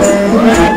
Gracias.